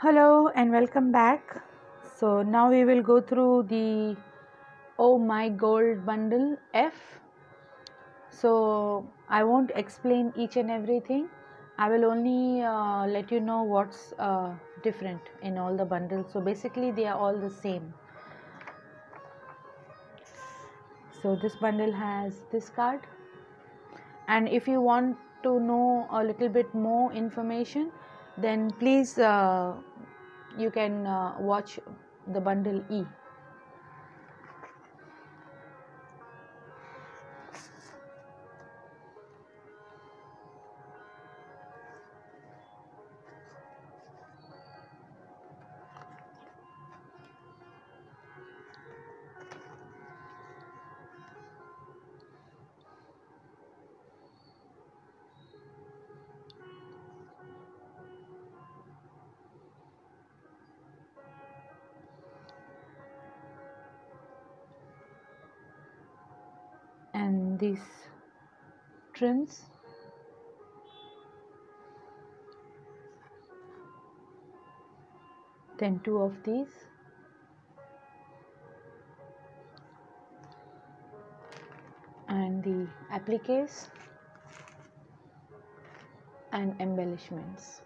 Hello and welcome back. So now we will go through the Oh My Gold bundle F. So I won't explain each and everything. I will only uh, let you know what's uh, different in all the bundles. So basically they are all the same. So this bundle has this card and if you want to know a little bit more information then please uh, you can uh, watch the bundle E. these trims. Then two of these. And the appliques. And embellishments.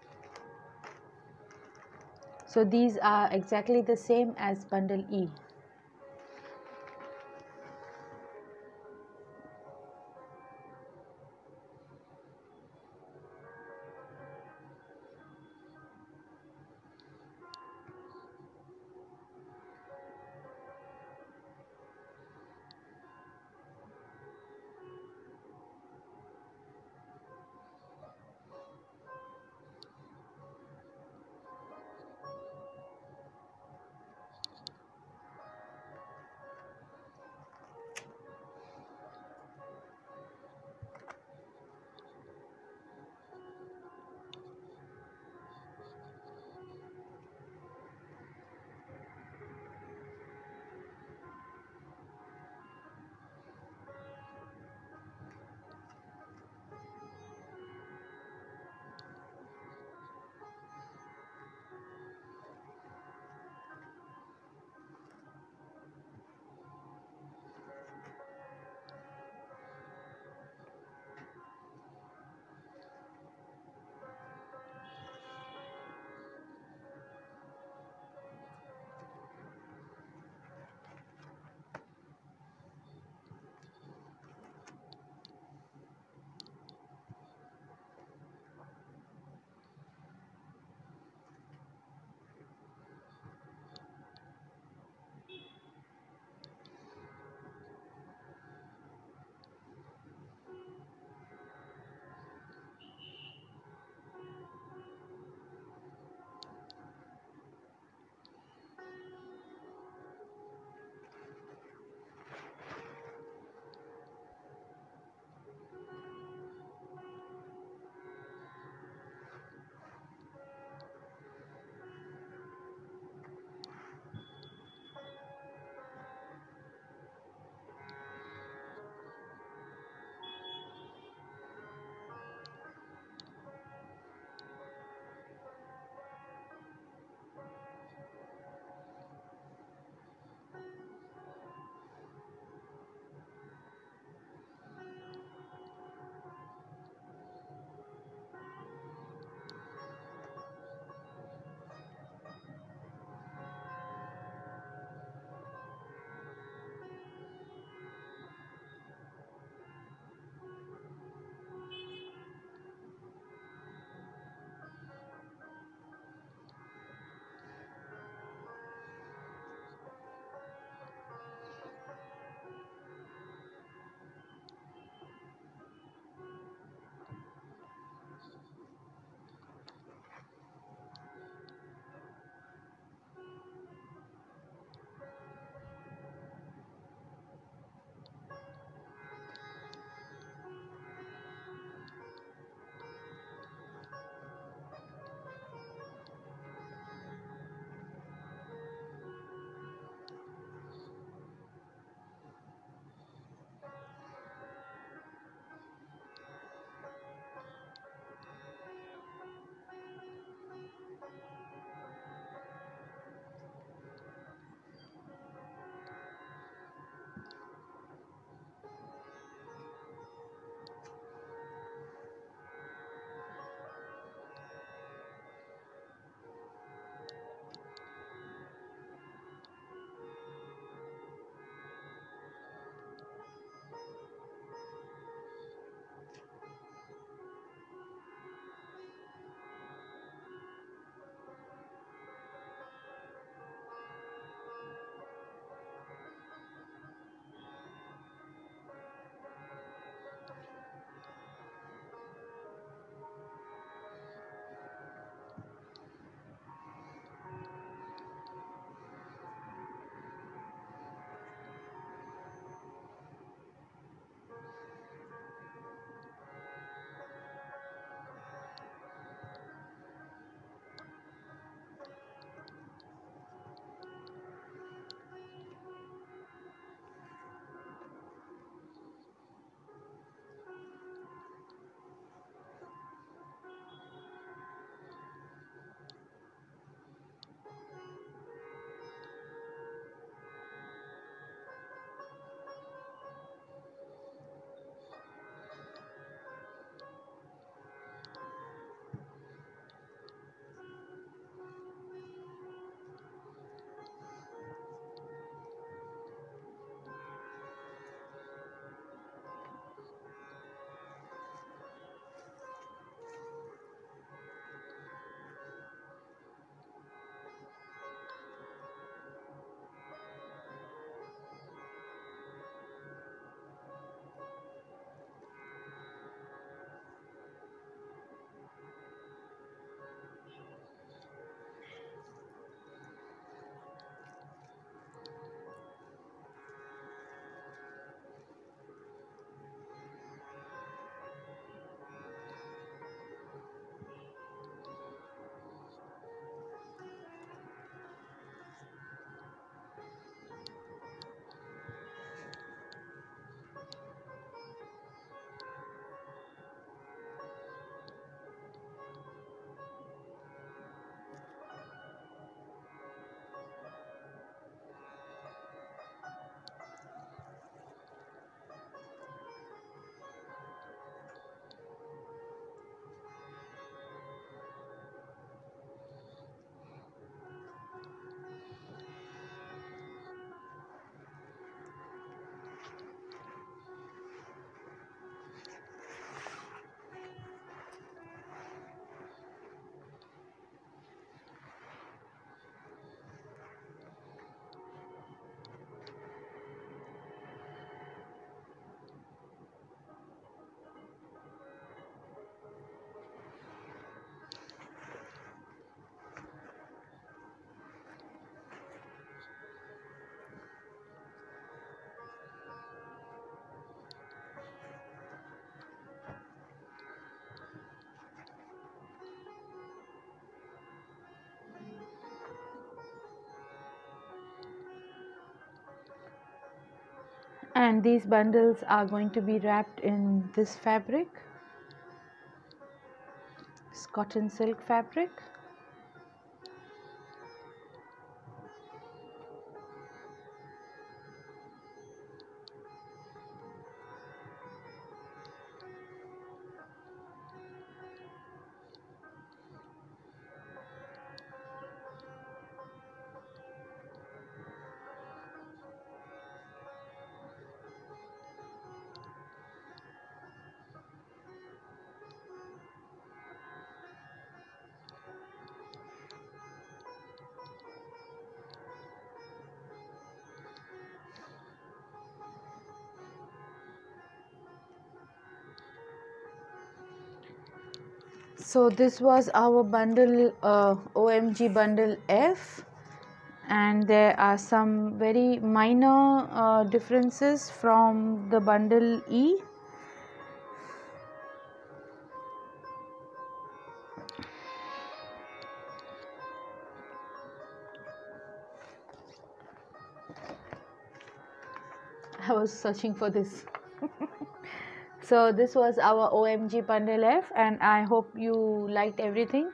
So these are exactly the same as bundle E and these bundles are going to be wrapped in this fabric. This cotton silk fabric so this was our bundle uh, OMG bundle F. And there are some very minor uh, differences from the bundle E. I was searching for this so this was our omg bundle f and i hope you liked everything.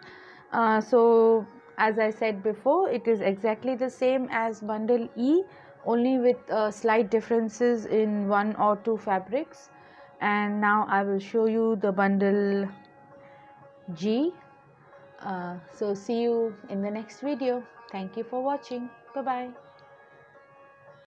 Uh, so as i said before it is exactly the same as bundle e only with uh, slight differences in one or two fabrics. And now i will show you the bundle g. Uh, so see you in the next video. Thank you for watching. Bye bye